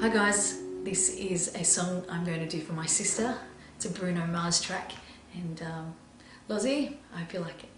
Hi guys, this is a song I'm going to do for my sister. It's a Bruno Mars track and um, Lozzie, I hope you like it.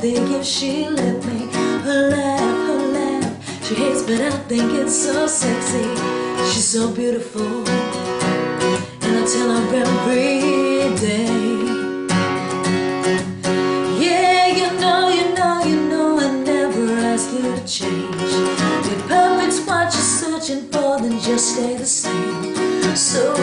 day if she let me. Her laugh, her laugh, she hates, but I think it's so sexy. She's so beautiful, and I tell her every day. Yeah, you know, you know, you know, I never ask you to change. Your perfect's what you're searching for, then just stay the same. So